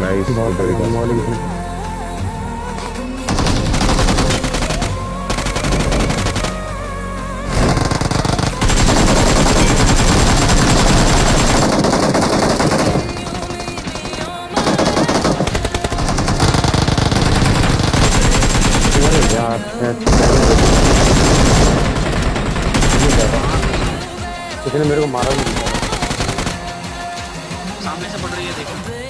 Nice किसी ने मेरे को मारा भी नहीं सामने से पड़ रही है देखो।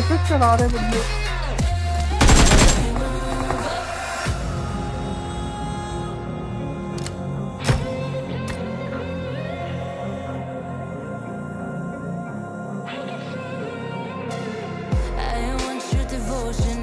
their sister law, they. I want your devotion